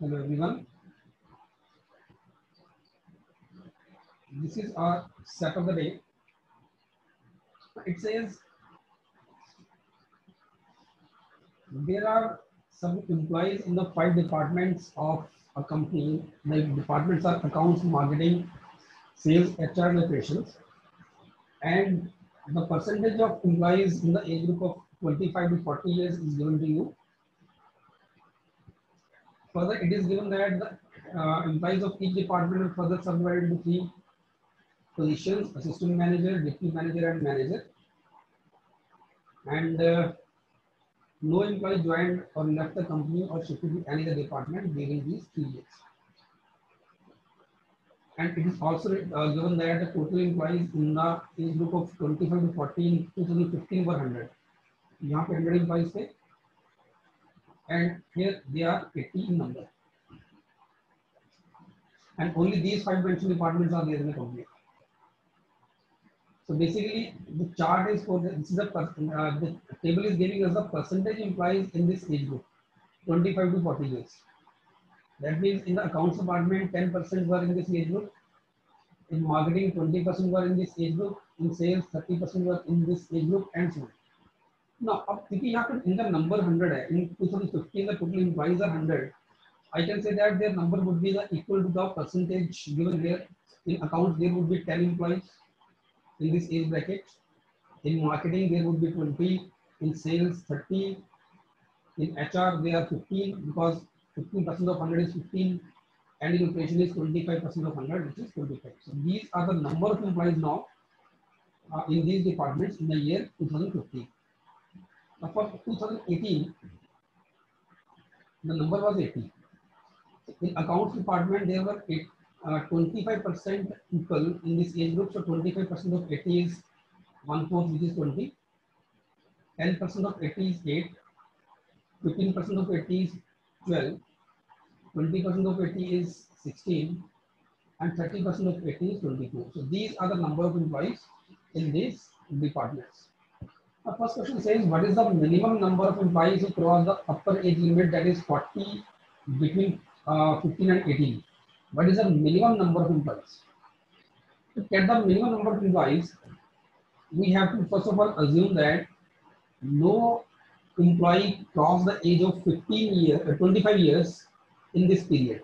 Hello everyone. This is our set of the day. It says there are some employees in the five departments of a company. The departments are accounts, marketing, sales, HR, operations. And the percentage of employees in the age group of 25 to 40 years is given to you. Further, it is given that the uh, employees of each department are further subdivided into three positions, assistant manager, deputy manager, and manager. And uh, no employee joined or left the company or shifted to any other department during these three years. And it is also uh, given that the total employees in the age group of 25 to 40 in 2015 were 100. यहाँ पे 100 employees थे and here they are 80 in number. And only these five mentioned departments are there in the company. So basically, the chart is for the, this is a uh, the table is giving us the percentage employees in this age group, 25 to 40 years. That means in the accounts department, 10% were in this age group. In marketing, 20% were in this age group. In sales, 30% were in this age group, and so on. Now, अब क्योंकि यहाँ पर इनका number 100 है, in 2015 the total employees are 100. I can say that their number would be the equal to the percentage given here. In accounts, there would be 10 employees in this age bracket. In marketing, there would be 20. In sales, 30. In HR, they are 15 because 15% of 100 is 15. And in operation is 25% of 100, which is 25. So these are the number of employees now uh, in these departments in the year 2015. For 2018, the number was 80. In accounts department, there were eight, 25% uh, people in this age group. So 25% of 80 is one fourth, which is 20. 10% of 80 is 8. 15% of 80 is 12. 20% of 80 is 16. And 30% of 80 is 22. So these are the number of employees in these departments. The first question says, what is the minimum number of employees who cross the upper age limit that is 40 between uh, 15 and 18? What is the minimum number of employees? To get the minimum number of employees, we have to first of all assume that no employee crossed the age of 15 years, uh, 25 years in this period.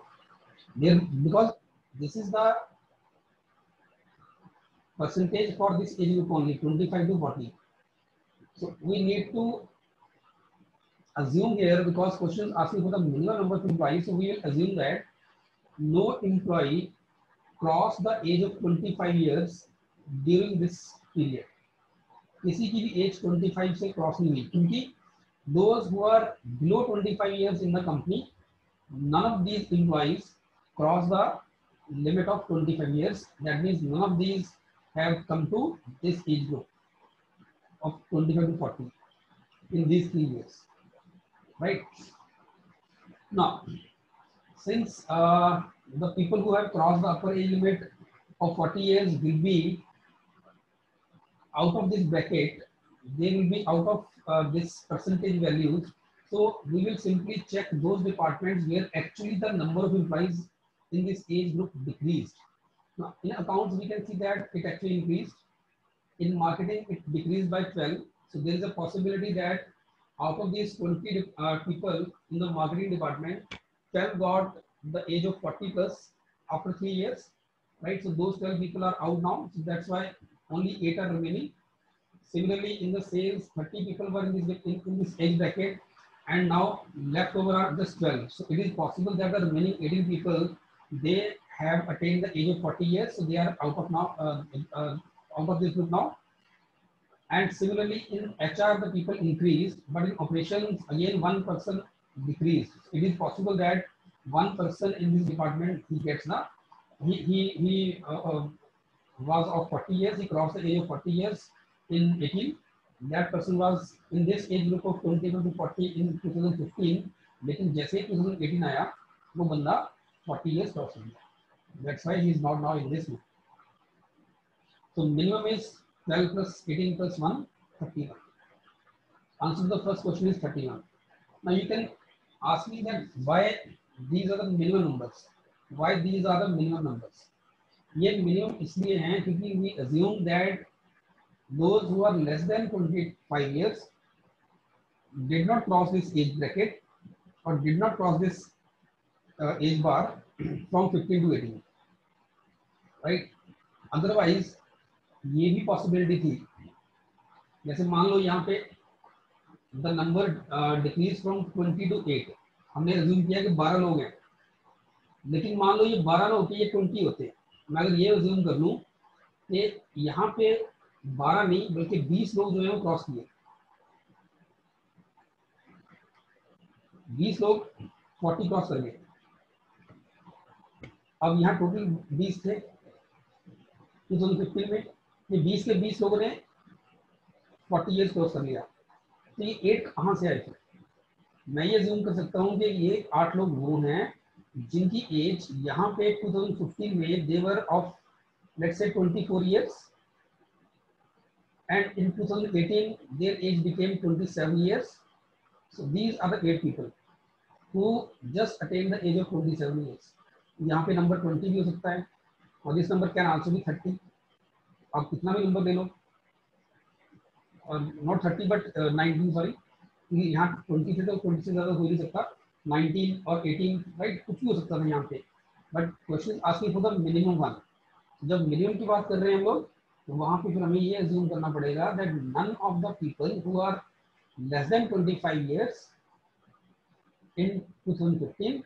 There, because this is the percentage for this age group only, 25 to 40. So we need to assume here because question asking for the minimum number of employees. So we will assume that no employee crossed the age of 25 years during this period. किसी की भी as 25 से cross नहीं हुई क्योंकि those who are below 25 years in the company none of these employees cross the limit of 25 years that means none of these have come to this age group of 25 to 40 in these three years right now since uh, the people who have crossed the upper age limit of 40 years will be out of this bracket, they will be out of uh, this percentage values. So we will simply check those departments where actually the number of employees in this age group decreased. Now in accounts, we can see that it actually increased. In marketing, it decreased by 12. So there is a possibility that out of these 20 uh, people in the marketing department, 12 got the age of 40 plus after three years, right? So those 12 people are out now. So that's why only eight are remaining. Similarly, in the sales, 30 people were in this, in, in this age bracket and now left over are just 12. So it is possible that the remaining 18 people, they have attained the age of 40 years. So they are out of now, uh, uh, out of this group now. And similarly, in HR, the people increased, but in operations, again, one person decreased. It is possible that one person in this department he gets the he he he uh, uh, was of 40 years. He crossed the age of 40 years in 18. That person was in this age group of 21 to 40 in 2015. लेकिन जैसे 2018 आया वो बंदा 40 years cross हो गया that's why he is not now in this group So minimum is 12 plus 18 plus 1 31 answer to the first question is 31 now you can ask me that why these are the minimum numbers why these are the minimum numbers ये minimum इसलिए हैं क्योंकि we assume that those who are less than 25 years did not cross this age bracket or did not cross this uh, age bar from 15 to 18 right otherwise ये भी possibility थी। जैसे मान लो यहाँ पे the number decrease from 20 to 8 हमने resume किया कि 12 लोग हैं। लेकिन मान लो ये 12 लोग ये 20 होते मैं अगर ये रिज्यूम कर लूँ कि यहाँ पे 12 नहीं, बल्कि 20 लोग जो है वो क्रॉस किए। 20 लोग 40 क्रॉस कर गए। अब यहाँ टोटल 20 थे। 2015 में ये 20 के 20 लोगों ने 40 इयर्स क्रॉस कर लिया। तो ये एट कहाँ से आए थे? मैं ये जूम कर सकता हूँ कि ये आठ लोग वो हैं जिनकी एज यहाँ पे 2015 में देवर of let's say 24 years and in 2018 their age became 27 years. So these are the eight people who just attained the age of 27 years यहाँ पे नंबर 20 भी हो सकता है और this number can also be 30 आप कितना भी नंबर ले लो। नॉट 30 बट 19 सॉरी क्योंकि यहाँ 20 से तो 20 से ज़्यादा हो नहीं सकता। 19 और 18 राइट कुछ भी हो सकता था यहाँ पे। But question asking for the minimum one जब मिनिमम की बात कर रहे हैं हम लोग तो वहाँ पे फिर हमें ये अज्यूम करना पड़ेगा that none of the people who are less than 25 years in 2015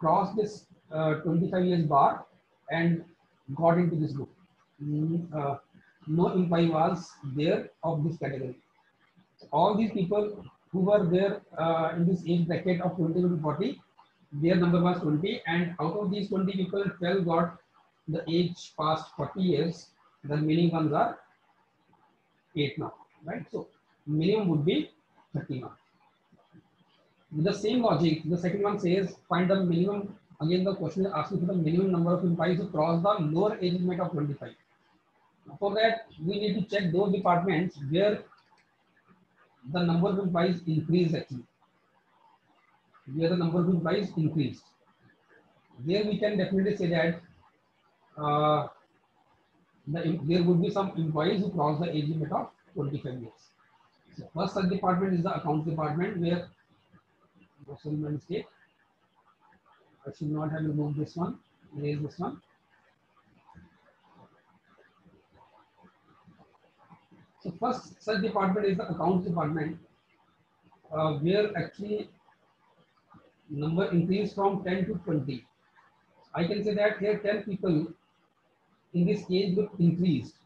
crossed this uh, 25 years bar and got into this group. Mm, uh, no employee was there of this category. So all these people who were there uh, in this age bracket of 20 to 40, their number was 20, and out of these 20 people, 12 got the age past 40 years. The remaining ones are 8 now, right? So minimum would be 30 now. With the same logic, the second one says find the minimum. Again, the question is asking for the minimum number of employees who cross the lower age limit of 25. For that, we need to check those departments where the number of employees increased actually. Where the number of employees increased. There we can definitely say that uh, the, there would be some employees who cross the age limit of 25 years. So first such department is the accounts department where? I should not have removed this one, erase this one. So first such department is the accounts department uh, where actually number increased from 10 to 20. I can say that here 10 people in this age group increased.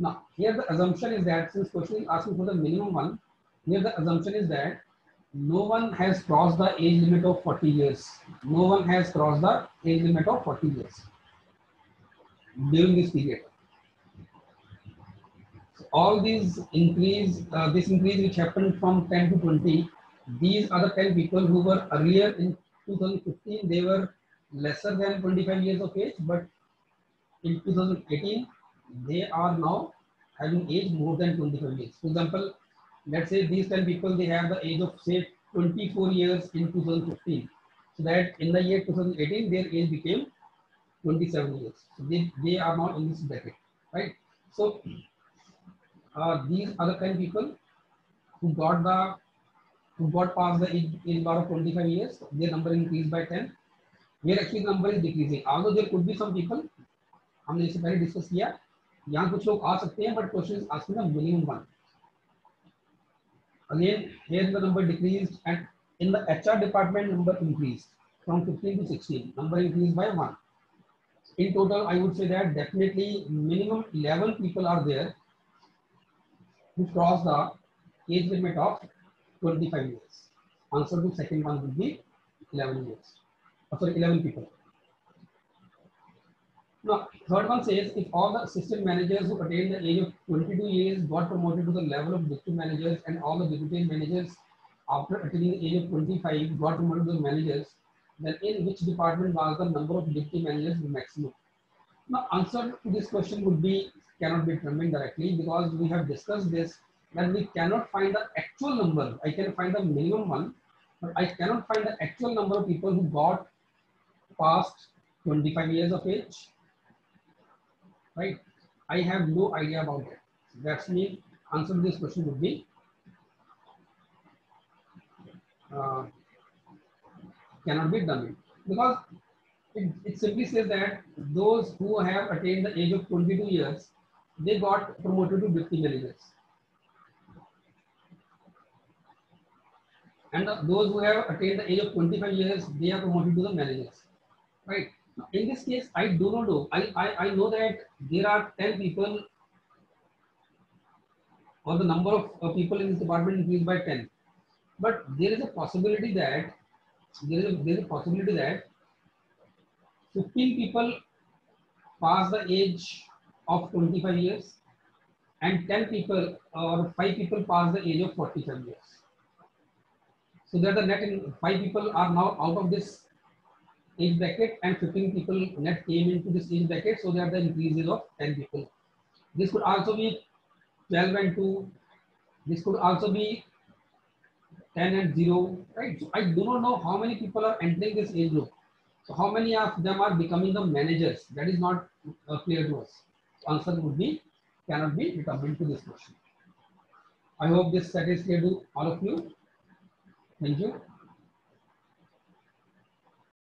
Now here the assumption is that since question is asking for the minimum one, here the assumption is that no one has crossed the age limit of 40 years. No one has crossed the age limit of 40 years during this period. All these increase, uh, this increase which happened from 10 to 20, these are the 10 people who were earlier in 2015, they were lesser than 25 years of age, but in 2018, they are now having age more than 25 years. For example, let's say these 10 people, they have the age of say 24 years in 2015. So that in the year 2018, their age became 27 years. So they, they are now in this bracket, right? So uh, these the 10 people who got the who got past the age, age bar of 25 years, their number increased by 10. Here actually the number is decreasing. Although there could be some people, हमने इससे पहले discuss किया यहाँ कुछ लोग आ सकते हैं question is asking the minimum one Again, here the number decreased and in the HR department number increased from 15 to 16. Number increased by one. In total, I would say that definitely minimum 11 people are there who cross the age limit of 25 years. Answer to second one would be 11 years. Oh, sorry, 11 people. Now, third one says if all the assistant managers who attained the age of 22 years got promoted to the level of deputy managers and all the deputy managers after attaining the age of 25 got promoted to the managers, then in which department was the number of deputy managers maximum? Now, answer to this question would be cannot be determined directly because we have discussed this that we cannot find the actual number. I can find the minimum one, but I cannot find the actual number of people who got past 25 years of age. Right? I have no idea about it. That's me. Answer to this question would be uh, cannot be done because it, it simply says that those who have attained the age of 22 years they got promoted to deputy managers and those who have attained the age of 25 years they are promoted to the managers. Right? In this case i do not know. I i, I know that there are 10 people or the number of uh, people in this department increased by 10 but there is a possibility that there is a, there is a possibility that 15 people pass the age of 25 years and 10 people or 5 people pass the age of 45 years. So that the net in 5 people are now out of this age bracket and 15 people net came into this age bracket so that the increase is of 10 people. This could also be 12 and 2. This could also be 10 and 0, right? So I do not know how many people are entering this age group. So how many of them are becoming the managers? That is not uh, clear to us. Answer would be cannot be determined to this question. I hope this satisfies to all of you. Thank you.